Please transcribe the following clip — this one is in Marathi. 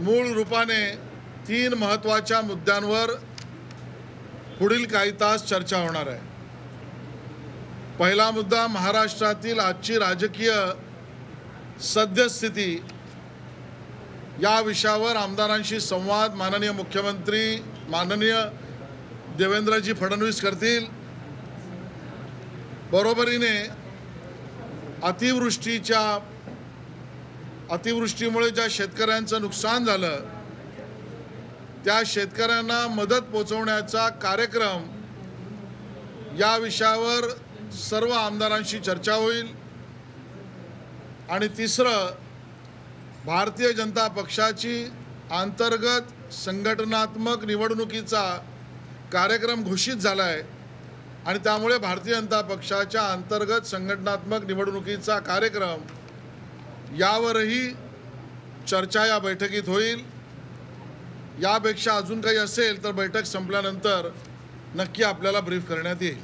मूळ रूपाने तीन महत्त्वाच्या मुद्द्यांवर पुढील काही तास चर्चा होणार आहे. पहिला मुद्दा महाराष्ट्रातील आजची राजकीय सद्यस्थिती. या विषयावर आमदारांशी संवाद माननीय मुख्यमंत्री माननीय देवेंद्रजी फडणवीस करतील. बरोबरीने अतिवृष्टीच्या अतिवृष्टीमुळे ज्या शेतकऱ्यांचं नुकसान झालं त्या शेतकऱ्यांना मदत पोचवण्याचा कार्यक्रम या विषयावर सर्व आमदारांशी चर्चा होईल. आणि तिसरं भारतीय जनता पक्षाची अंतर्गत संघटनात्मक निवडणुकीचा कार्यक्रम घोषित झाला आहे आणि त्यामुळे भारतीय जनता पक्षाच्या अंतर्गत संघटनात्मक निवडणुकीचा कार्यक्रम यावरही चर्चा या बैठकीत होईल. यापेक्षा अजून काही असेल तर बैठक संपल्यानंतर नक्की आपल्याला ब्रीफ करण्यात येईल.